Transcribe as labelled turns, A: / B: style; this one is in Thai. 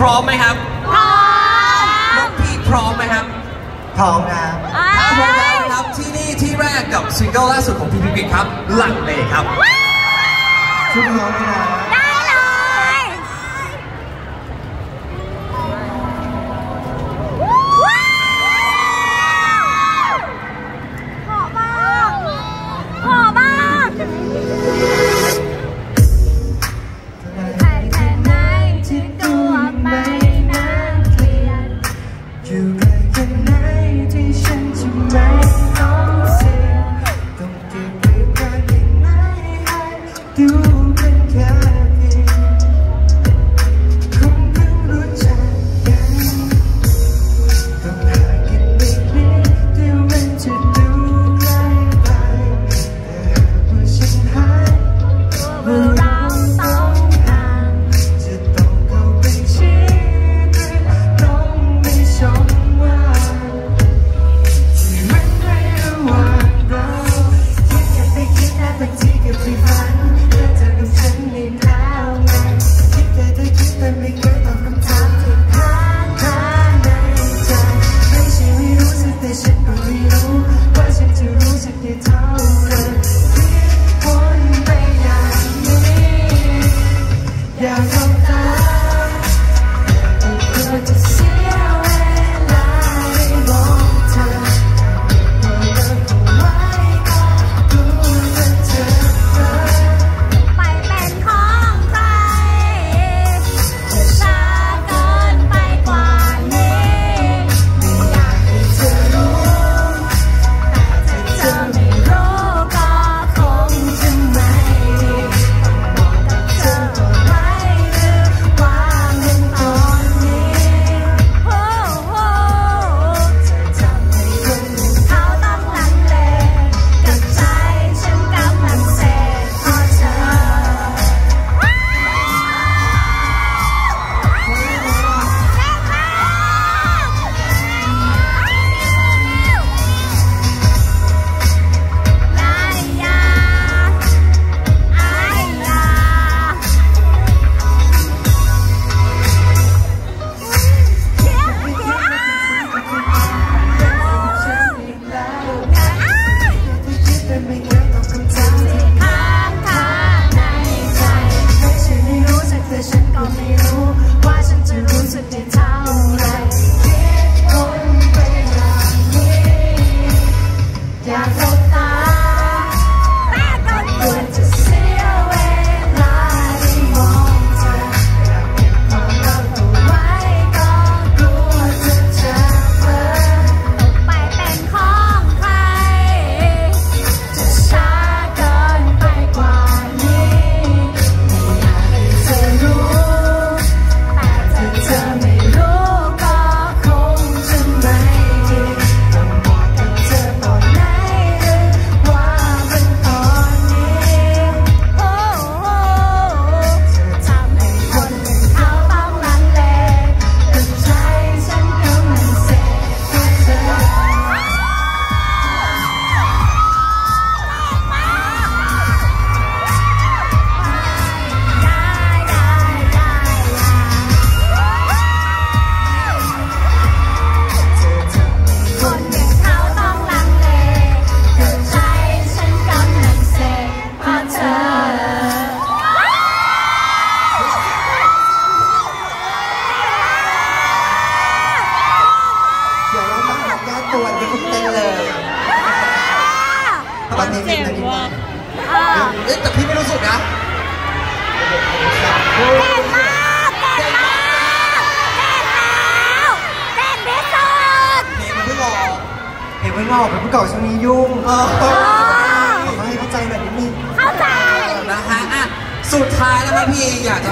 A: พร้อมไหมครับ
B: พร้อม
A: น้องพีพร้อมไหมครับ
C: พร้อมนะ
A: ถ้พร้อมแล้วครับที่นี่ที่แรกกับซิงเกิลล่าสุดของพี่พีกิครับหลังเลยครับ
C: ชุดน้
B: อ
C: งนะ จะไหนที่ฉันจะไม่ จ็บว่ะแต่พี่ไม่รู้สึกนะเก่งมากเก่
B: งมากเก่งมากเก่ง
C: ที่สุดเพลงมั
B: น
C: เพิ่งออกเพ
B: ลงเพิ่
C: งอ
A: อก
B: เพ
A: ลงเพิ่งออก
C: ช่วงนี้ยุ่ง
A: เออ
C: ให้เข้าใจแบบนิดนึง
B: เข้าใจ
A: นะฮะอะสุดท้ายแล้วครับพี่อยากจะ